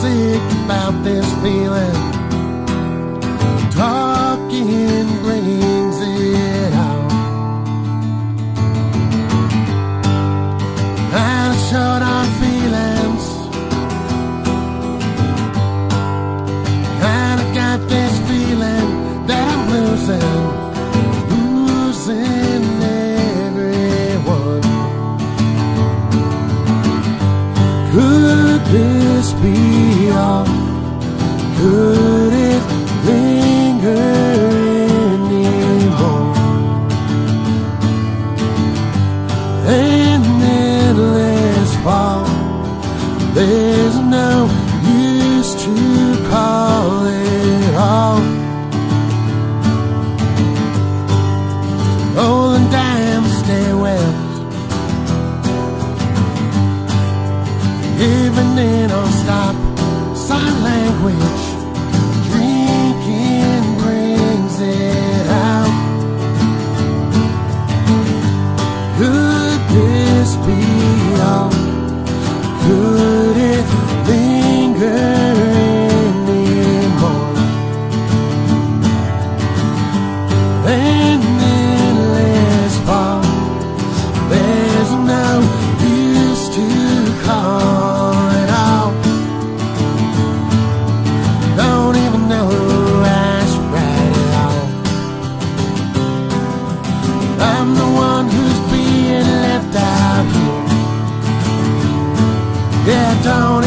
sick about this feeling. Talking Could this be all? Could it linger anymore? An endless fall. There's no use to call it off. Rolling down the stairwells, evening on stop, sign language. I'm the one who's being left out here. Yeah, don't